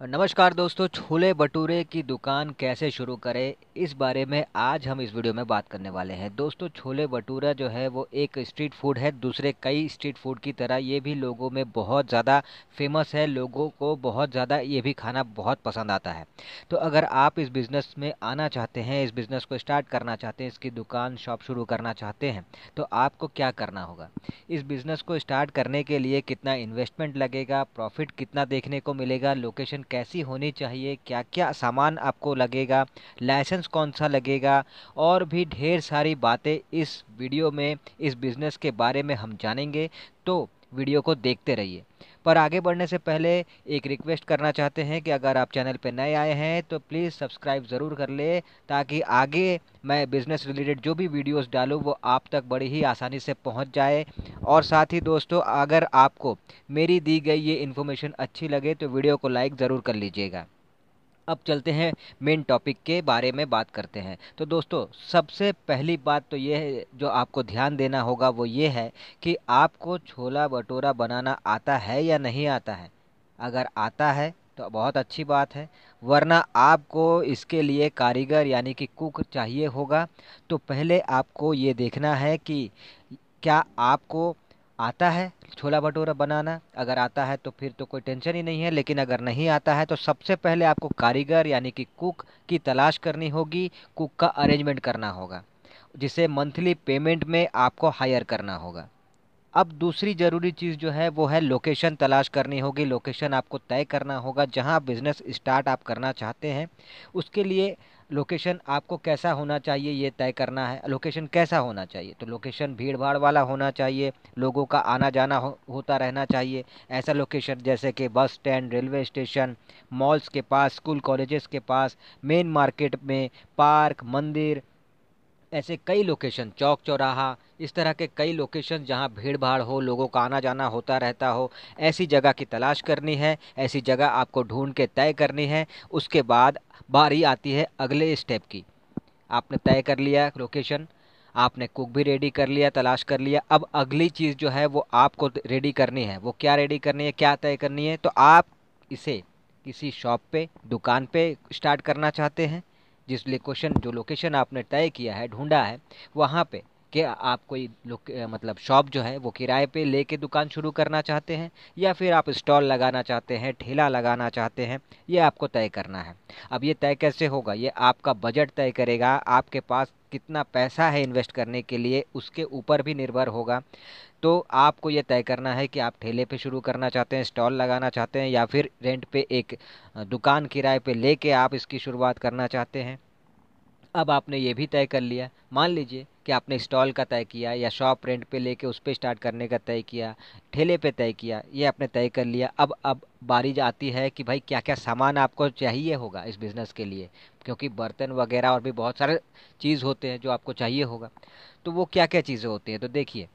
नमस्कार दोस्तों, छोले भटूरे की दुकान कैसे शुरू करें? इस बारे में आज हम इस वीडियो में बात करने वाले हैं। दोस्तों, छोले भटूरा जो है, वो एक स्ट्रीट फ़ूड है, दूसरे कई स्ट्रीट फ़ूड की तरह। ये भी लोगों में बहुत ज़्यादा फ़ेमस है, लोगों को बहुत ज़्यादा ये भी खाना बहुत पसंद आता है। तो अगर आप इस बिज़नेस में आना चाहते हैं, इस बिज़नेस को स्टार्ट करना चाहते हैं, इसकी दुकान शॉप शुरू करना चाहते हैं तो आपको क्या करना होगा? इस बिज़नेस को स्टार्ट करने के लिए कितना इन्वेस्टमेंट लगेगा प्रॉफिट कितना देखने को मिलेगा लोकेशन कैसी होनी चाहिए? क्या क्या सामान आपको लगेगा? लाइसेंस कौन सा लगेगा? और भी ढेर सारी बातें इस वीडियो में, इस बिज़नेस के बारे में हम जानेंगे। तो वीडियो को देखते रहिए। पर आगे बढ़ने से पहले एक रिक्वेस्ट करना चाहते हैं कि अगर आप चैनल पर नए आए हैं तो प्लीज़ सब्सक्राइब ज़रूर कर ले, ताकि आगे मैं बिज़नेस रिलेटेड जो भी वीडियोस डालूँ, वो आप तक बड़ी ही आसानी से पहुँच जाए। और साथ ही दोस्तों, अगर आपको मेरी दी गई ये इन्फॉर्मेशन अच्छी लगे तो वीडियो को लाइक ज़रूर कर लीजिएगा। अब चलते हैं मेन टॉपिक के बारे में बात करते हैं। तो दोस्तों, सबसे पहली बात तो ये जो आपको ध्यान देना होगा वो ये है कि आपको छोला भटूरा बनाना आता है या नहीं आता है। अगर आता है तो बहुत अच्छी बात है, वरना आपको इसके लिए कारीगर यानी कि कुक चाहिए होगा। तो पहले आपको ये देखना है कि क्या आपको आता है, छोला भटूरा बनाना, अगर आता है तो फिर तो कोई टेंशन ही नहीं है, लेकिन अगर नहीं आता है तो सबसे पहले आपको कारीगर यानी कि कुक की तलाश करनी होगी कुक का अरेंजमेंट करना होगा, जिसे मंथली पेमेंट में आपको हायर करना होगा। अब दूसरी ज़रूरी चीज़ जो है वो है लोकेशन तलाश करनी होगी। लोकेशन आपको तय करना होगा जहाँ बिज़नेस स्टार्ट आप करना चाहते हैं। उसके लिए लोकेशन आपको कैसा होना चाहिए ये तय करना है। लोकेशन कैसा होना चाहिए? तो लोकेशन भीड़ भाड़ वाला होना चाहिए लोगों का आना जाना हो, होता रहना चाहिए। ऐसा लोकेशन जैसे कि bus stand railway station malls के पास स्कूल कॉलेजेस के पास मेन मार्केट में पार्क मंदिर ऐसे कई लोकेशन, चौक चौराहा, इस तरह के कई लोकेशन जहाँ भीड़ भाड़ हो, लोगों का आना जाना होता रहता हो, ऐसी जगह की तलाश करनी है, ऐसी जगह आपको ढूंढ के तय करनी है, उसके बाद बारी आती है अगले स्टेप की। आपने तय कर लिया लोकेशन, आपने कुक भी रेडी कर लिया, तलाश कर लिया, अब अगली चीज़ जो है वो आपको रेडी करनी है। वो क्या रेडी करनी है, क्या तय करनी है तो आप इसे किसी शॉप पे, दुकान पे स्टार्ट करना चाहते हैं। जिस लोकेशन जो लोकेशन आपने तय किया है ढूंढा है वहाँ पे कि आप कोई मतलब शॉप जो है, वो किराए पे लेके दुकान शुरू करना चाहते हैं, या फिर आप स्टॉल लगाना चाहते हैं, ठेला लगाना चाहते हैं, ये आपको तय करना है। अब ये तय कैसे होगा? ये आपका बजट तय करेगा, आपके पास कितना पैसा है इन्वेस्ट करने के लिए, उसके ऊपर भी निर्भर होगा। तो आपको ये तय करना है कि आप ठेले पे शुरू करना चाहते हैं, स्टॉल लगाना चाहते हैं, या फिर रेंट पे एक दुकान किराए पे लेके आप इसकी शुरुआत करना चाहते हैं। अब आपने ये भी तय कर लिया। मान लीजिए कि आपने स्टॉल का तय किया या शॉप रेंट पे लेके उस पर स्टार्ट करने का तय किया, ठेले पे तय किया, ये आपने तय कर लिया। अब अब बारी आती है कि भाई क्या क्या सामान आपको चाहिए होगा इस बिज़नेस के लिए, क्योंकि बर्तन वगैरह और भी बहुत सारे चीज़ होते हैं जो आपको चाहिए होगा। तो वो क्या क्या चीज़ें होती हैं? तो देखिए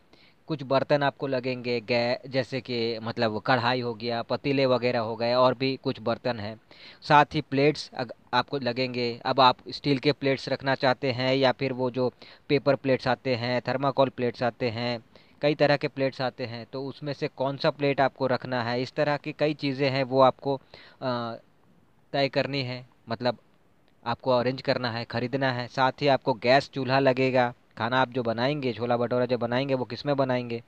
कुछ बर्तन आपको लगेंगे, गै, जैसे कि मतलब कढ़ाई हो गया, पतीले वगैरह हो गए, और भी कुछ बर्तन हैं। साथ ही प्लेट्स आपको लगेंगे। अब आप स्टील के प्लेट्स रखना चाहते हैं या फिर वो जो पेपर प्लेट्स आते हैं, थर्माकोल प्लेट्स आते हैं, कई तरह के प्लेट्स आते हैं तो उसमें से कौन सा प्लेट आपको रखना है? इस तरह की कई चीज़ें हैं वो आपको तय करनी है। मतलब आपको अरेंज करना है, ख़रीदना है। साथ ही आपको गैस चूल्हा लगेगा। खाना आप जो बनाएँगे, छोला भटूरा जो बनाएँगे, वो किसमें बनाएँगे?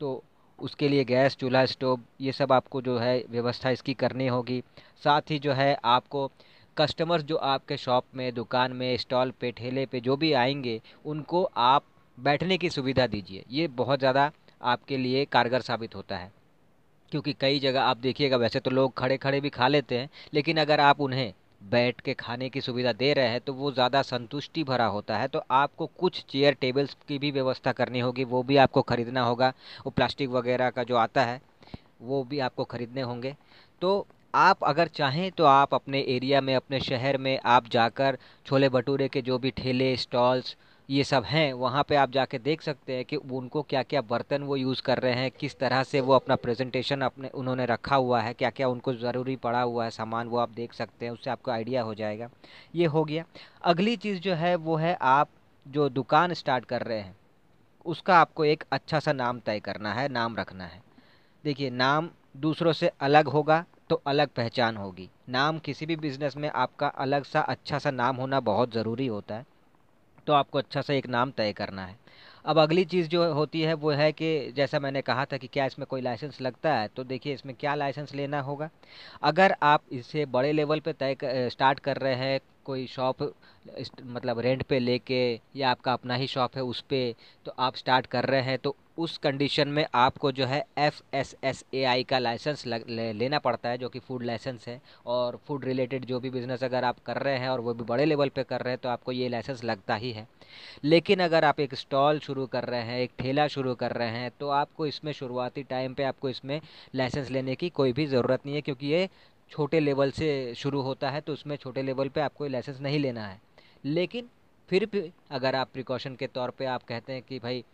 तो उसके लिए गैस, चूल्हा, स्टोव, ये सब आपको जो है व्यवस्था इसकी करनी होगी। साथ ही जो है आपको कस्टमर्स जो आपके शॉप में, दुकान में, स्टॉल पे, ठेले पे जो भी आएँगे, उनको आप बैठने की सुविधा दीजिए। ये बहुत ज़्यादा आपके लिए कारगर साबित होता है। क्योंकि कई जगह आप देखिएगा, वैसे तो लोग खड़े खड़े भी खा लेते हैं, लेकिन अगर आप उन्हें बैठ के खाने की सुविधा दे रहे हैं तो वो ज़्यादा संतुष्टि भरा होता है। तो आपको कुछ चेयर टेबल्स की भी व्यवस्था करनी होगी, वो भी आपको ख़रीदना होगा। वो प्लास्टिक वगैरह का जो आता है, वो भी आपको ख़रीदने होंगे। तो आप अगर चाहें तो आप अपने एरिया में, अपने शहर में आप जाकर छोले भटूरे के जो भी ठेले, स्टॉल्स ये सब हैं, वहाँ पे आप जाके देख सकते हैं कि उनको क्या क्या बर्तन वो यूज़ कर रहे हैं, किस तरह से वो अपना प्रेजेंटेशन अपने, उन्होंने रखा हुआ है क्या क्या उनको ज़रूरी पड़ा हुआ है सामान वो आप देख सकते हैं, उससे आपको आइडिया हो जाएगा। ये हो गया। अगली चीज़ जो है वो है आप जो दुकान स्टार्ट कर रहे हैं, उसका आपको एक अच्छा सा नाम तय करना है, नाम रखना है। देखिए, नाम दूसरों से अलग होगा तो अलग पहचान होगी। नाम किसी भी बिज़नेस में आपका अलग सा अच्छा सा नाम होना बहुत ज़रूरी होता है। तो आपको अच्छा सा एक नाम तय करना है। अब अगली चीज़ जो होती है, वो है कि जैसा मैंने कहा था कि क्या इसमें कोई लाइसेंस लगता है तो देखिए इसमें क्या लाइसेंस लेना होगा। अगर आप इसे बड़े लेवल पे तय स्टार्ट कर रहे हैं कोई शॉप मतलब रेंट पे लेके या आपका अपना ही शॉप है उस पर तो आप स्टार्ट कर रहे हैं तो उस कंडीशन में आपको जो है F S S A I का लाइसेंस ले, लेना पड़ता है जो कि फ़ूड लाइसेंस है। और फ़ूड रिलेटेड जो भी बिज़नेस अगर आप कर रहे हैं और वो भी बड़े लेवल पे कर रहे हैं तो आपको ये लाइसेंस लगता ही है। लेकिन अगर आप एक स्टॉल शुरू कर रहे हैं एक ठेला शुरू कर रहे हैं तो आपको इसमें शुरुआती टाइम पर आपको इसमें लाइसेंस लेने की कोई भी ज़रूरत नहीं है क्योंकि ये छोटे लेवल से शुरू होता है तो उसमें छोटे लेवल पे आपको लाइसेंस नहीं लेना है। लेकिन फिर भी अगर आप प्रिकॉशन के तौर पे आप कहते हैं कि भाई,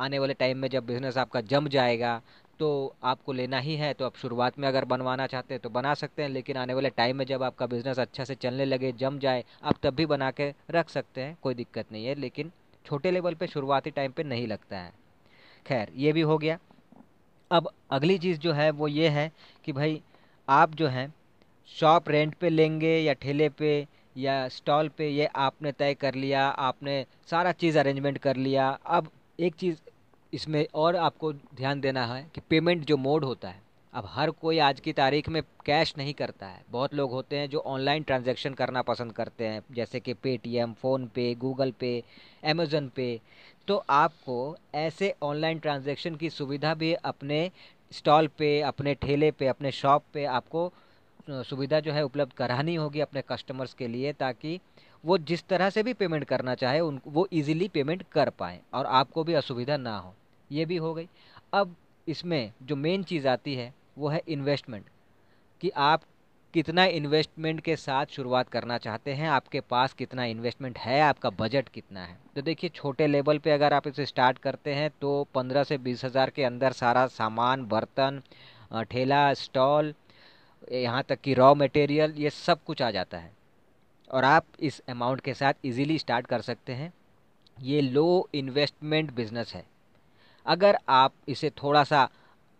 आने वाले टाइम में जब बिज़नेस आपका जम जाएगा तो आपको लेना ही है तो आप शुरुआत में अगर बनवाना चाहते हैं तो बना सकते हैं, लेकिन आने वाले टाइम में जब आपका बिज़नेस अच्छा से चलने लगे, जम जाए, आप तब भी बना के रख सकते हैं, कोई दिक्कत नहीं है, लेकिन छोटे लेवल पे शुरुआती टाइम पे नहीं लगता है। खैर, ये भी हो गया। अब अगली चीज़ जो है, वो ये है कि भाई आप जो हैं शॉप रेंट पे लेंगे या ठेले पे या स्टॉल पे, ये आपने तय कर लिया, आपने सारा चीज़ अरेंजमेंट कर लिया। अब एक चीज़ इसमें और आपको ध्यान देना है कि पेमेंट जो मोड होता है, अब हर कोई आज की तारीख में कैश नहीं करता है। बहुत लोग होते हैं जो ऑनलाइन ट्रांजैक्शन करना पसंद करते हैं, जैसे कि Paytm PhonePe Google pay Amazon pay तो आपको ऐसे ऑनलाइन ट्रांजैक्शन की सुविधा भी अपने स्टॉल पे, अपने ठेले पे, अपने शॉप पे आपको सुविधा जो है उपलब्ध करानी होगी अपने कस्टमर्स के लिए ताकि वो जिस तरह से भी पेमेंट करना चाहे उन, वो इजीली पेमेंट कर पाए और आपको भी असुविधा ना हो। ये भी हो गई। अब इसमें जो मेन चीज़ आती है, वो है इन्वेस्टमेंट कि आप कितना इन्वेस्टमेंट के साथ शुरुआत करना चाहते हैं? आपके पास कितना इन्वेस्टमेंट है? आपका बजट कितना है? तो देखिए, छोटे लेवल पे अगर आप इसे स्टार्ट करते हैं तो पंद्रह से बीस हज़ार के अंदर सारा सामान, बर्तन ठेला स्टॉल यहाँ तक कि रॉ मटेरियल ये सब कुछ आ जाता है। और आप इस अमाउंट के साथ इजीली स्टार्ट कर सकते हैं। ये लो इन्वेस्टमेंट बिज़नेस है। अगर आप इसे थोड़ा सा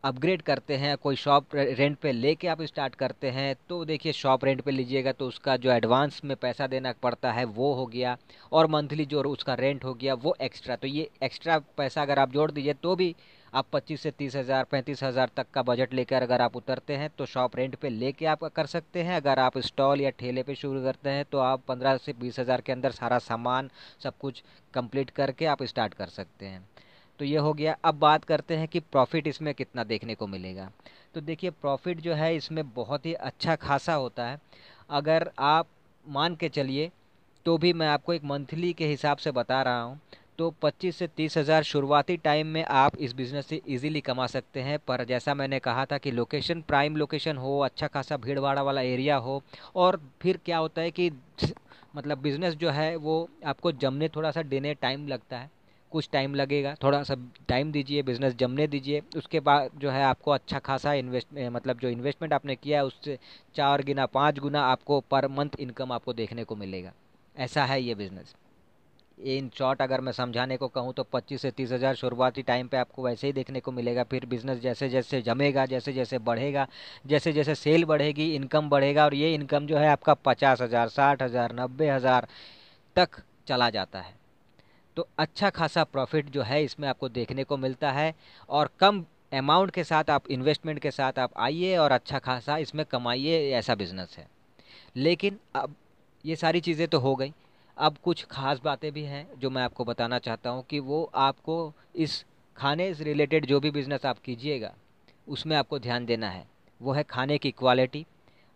अपग्रेड करते हैं, कोई शॉप रेंट पे लेके आप स्टार्ट करते हैं तो देखिए शॉप रेंट पे लीजिएगा तो उसका जो एडवांस में पैसा देना पड़ता है, वो हो गया, और मंथली जो उसका रेंट हो गया, वो एक्स्ट्रा तो ये एक्स्ट्रा पैसा अगर आप जोड़ दीजिए तो भी आप पच्चीस से तीस हज़ार, पैंतीस हज़ार तक का बजट लेकर अगर आप उतरते हैं तो शॉप रेंट पे लेके आप कर सकते हैं, अगर आप स्टॉल या ठेले पे शुरू करते हैं तो आप पंद्रह से बीस हज़ार के अंदर सारा सामान सब कुछ कंप्लीट करके आप स्टार्ट कर सकते हैं। तो ये हो गया। अब बात करते हैं कि प्रॉफिट इसमें कितना देखने को मिलेगा। तो देखिए, प्रॉफिट जो है इसमें बहुत ही अच्छा खासा होता है। अगर आप मान के चलिए तो भी मैं आपको एक मंथली के हिसाब से बता रहा हूँ तो 25 से तीस हज़ार शुरुआती टाइम में आप इस बिज़नेस से इजीली कमा सकते हैं। पर जैसा मैंने कहा था कि लोकेशन, प्राइम लोकेशन हो अच्छा खासा भीड़ भाड़ा वाला एरिया हो, और फिर क्या होता है कि मतलब बिज़नेस जो है वो आपको जमने थोड़ा सा देने टाइम लगता है। कुछ टाइम लगेगा। थोड़ा सा टाइम दीजिए बिज़नेस जमने दीजिए। उसके बाद जो है आपको अच्छा खासा इन्वेस्ट मतलब जो इन्वेस्टमेंट आपने किया है, उससे चार गुना, पाँच गुना आपको पर मंथ इनकम आपको देखने को मिलेगा। ऐसा है ये बिज़नेस इन शॉर्ट अगर मैं समझाने को कहूँ तो पच्चीस से तीस हज़ार शुरुआती टाइम पे आपको वैसे ही देखने को मिलेगा। फिर बिज़नेस जैसे जैसे जमेगा, जैसे जैसे बढ़ेगा, जैसे जैसे सेल बढ़ेगी इनकम बढ़ेगा और ये इनकम जो है आपका पचास हज़ार, साठ हज़ार, नब्बे हज़ार तक चला जाता है। तो अच्छा खासा प्रॉफिट जो है इसमें आपको देखने को मिलता है और कम अमाउंट के साथ आप इन्वेस्टमेंट के साथ आप आइए और अच्छा खासा इसमें कमाइए, ऐसा बिज़नेस है। लेकिन अब ये सारी चीज़ें तो हो गई। अब कुछ ख़ास बातें भी हैं जो मैं आपको बताना चाहता हूँ कि वो आपको इस खाने से रिलेटेड जो भी बिज़नेस आप कीजिएगा, उसमें आपको ध्यान देना है। वो है खाने की क्वालिटी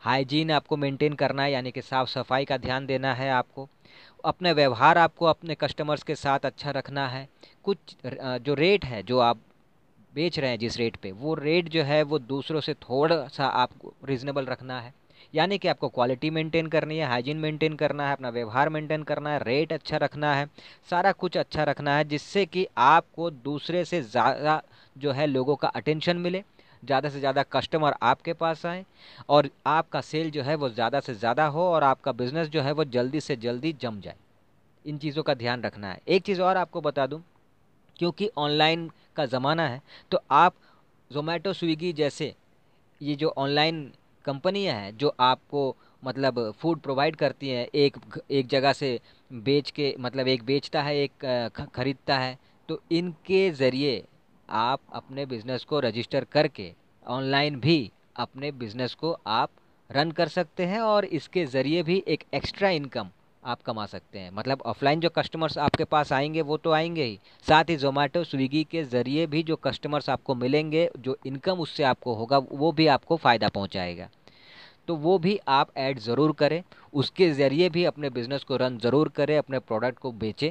हाइजीन आपको मेंटेन करना है, यानी कि साफ़ सफ़ाई का ध्यान देना है आपको। अपने व्यवहार आपको अपने कस्टमर्स के साथ अच्छा रखना है। कुछ जो रेट है, जो आप बेच रहे हैं जिस रेट पे, वो रेट जो है, वो दूसरों से थोड़ा सा आपको रिजनेबल रखना है। यानी कि आपको क्वालिटी मेंटेन करनी है हाइजीन मेंटेन करना है, अपना व्यवहार मेंटेन करना है रेट अच्छा रखना है, सारा कुछ अच्छा रखना है, जिससे कि आपको दूसरे से ज़्यादा जो है लोगों का अटेंशन मिले। ज़्यादा से ज़्यादा कस्टमर आपके पास आए और आपका सेल जो है वो ज़्यादा से ज़्यादा हो और आपका बिज़नेस जो है वो जल्दी से जल्दी जम जाए। इन चीज़ों का ध्यान रखना है। एक चीज़ और आपको बता दूँ, क्योंकि ऑनलाइन का ज़माना है तो आप जोमेटो स्विगी जैसे ये जो ऑनलाइन कंपनियाँ हैं, जो आपको मतलब फ़ूड प्रोवाइड करती हैं, एक एक जगह से बेच के मतलब एक बेचता है, एक खरीदता है तो इनके ज़रिए आप अपने बिज़नेस को रजिस्टर करके ऑनलाइन भी अपने बिज़नेस को आप रन कर सकते हैं और इसके ज़रिए भी एक एक्स्ट्रा इनकम आप कमा सकते हैं। मतलब ऑफलाइन जो कस्टमर्स आपके पास आएँगे, वो तो आएँगे ही। साथ ही जोमेटो स्विगी के ज़रिए भी जो कस्टमर्स आपको मिलेंगे, जो इनकम उससे आपको होगा, वो भी आपको फ़ायदा पहुंचाएगा। तो वो भी आप ऐड ज़रूर करें। उसके ज़रिए भी अपने बिज़नेस को रन ज़रूर करें, अपने प्रोडक्ट को बेचें।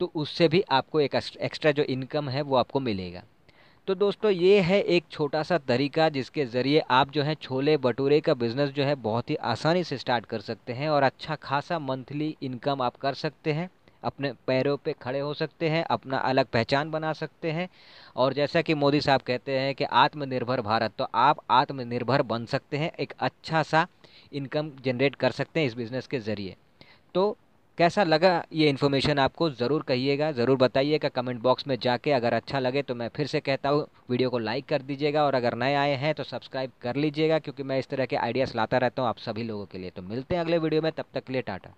तो उससे भी आपको एक एक्स्ट्रा जो इनकम है, वो आपको मिलेगा। तो दोस्तों, ये है एक छोटा सा तरीका जिसके ज़रिए आप जो है छोले भटूरे का बिज़नेस जो है बहुत ही आसानी से स्टार्ट कर सकते हैं और अच्छा खासा मंथली इनकम आप कर सकते हैं, अपने पैरों पे खड़े हो सकते हैं, अपना अलग पहचान बना सकते हैं। और जैसा कि मोदी साहब कहते हैं कि आत्मनिर्भर भारत तो आप आत्मनिर्भर बन सकते हैं, एक अच्छा सा इनकम जनरेट कर सकते हैं इस बिज़नेस के ज़रिए। तो कैसा लगा ये इन्फॉर्मेशन आपको? ज़रूर कहिएगा, ज़रूर बताइएगा कमेंट बॉक्स में जाके। अगर अच्छा लगे तो मैं फिर से कहता हूँ वीडियो को लाइक कर दीजिएगा और अगर नए आए हैं तो सब्सक्राइब कर लीजिएगा, क्योंकि मैं इस तरह के आइडियाज़ लाता रहता हूँ आप सभी लोगों के लिए। तो मिलते हैं अगले वीडियो में, तब तक के लिए टाटा।